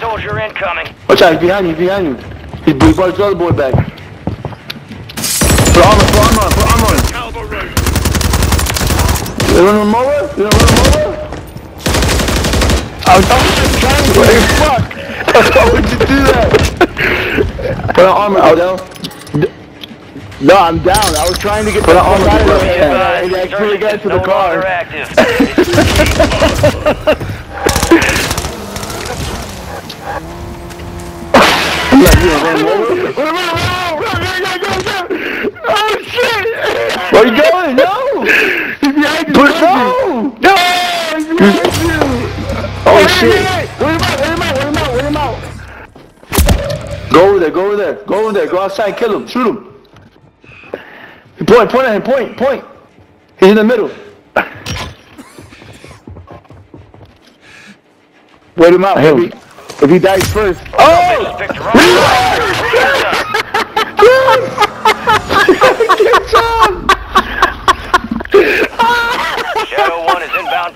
soldier incoming. Watch out, he's behind you, he's behind you. He, he brought his other boy back. Put armor, put armor on, put armor on. Cavalry. You run him over? You run him over? I was trying to What the fuck? Why would you do that? Put on armor, go down. No, I'm down. I was trying to get Put the on armor, fuck out of bro. there. Yeah. and I actually got to no the car. longer active. It's I'm like, you gonna run him over? Oh shit! Where you going? No! He's behind oh, you. Put no! no! No! He's behind you! Oh shit! Wait him out! Wait him out! Wait him out! Wait him out! Go over there, go over there, go over there, go outside, kill him, shoot him. Point, point at him, point, point. He's in the middle. Wait him out. I hit If him. he, if he dies first. Oh!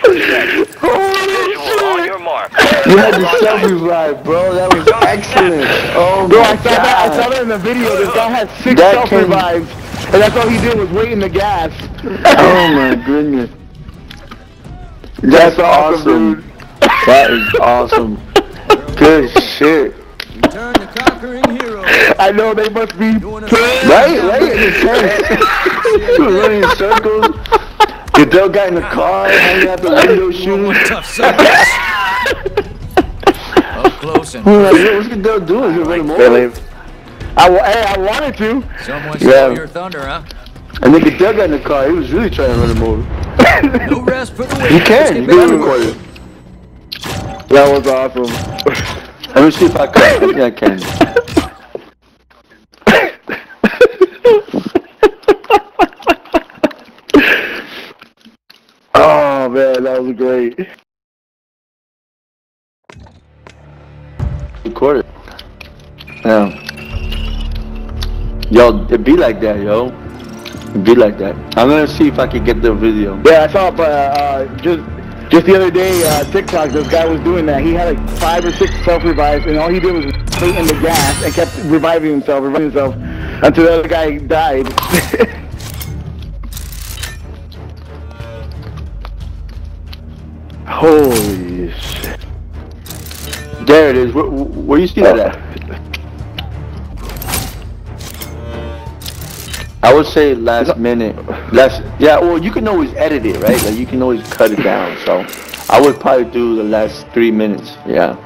1 is inbound for. Visual on your mark. You had the self revive, bro. That was excellent. Oh Bro, my I saw that. I saw that in the video. This guy had six That self can- revives, and that's all he did was wait in the gas. Oh my goodness. That's awesome. dude. That is awesome. Good shit. Return the conquering hero. I know they must be. Right, right, it makes sense. Running in circles. Goodell got in the car, hanging out the window shooting. One tough suckers. Up close and We were like, yo, what's Goodell doing? He's running him over. I, hey, I wanted to. someone Yeah. stole your thunder, huh? And then Goodell got in the car. He was really trying to run him over. No rest for the. You can. get You back can to record work. it. That was awesome. Let me see if I can. I think I can. Oh man, that was great. Record it. Yeah. Yo, it be like that, yo. It be like that. I'm gonna see if I can get the video. Yeah, I saw it, but uh, just just the other day, uh, TikTok, this guy was doing that. He had like five or six self revives, and all he did was wait in the gas and kept reviving himself, reviving himself, until the other guy died. Holy shit! There it is. Where, where you see that at? I would say last minute. Last, yeah. Well, you can always edit it, right? Like you can always cut it down. So, I would probably do the last three minutes. Yeah.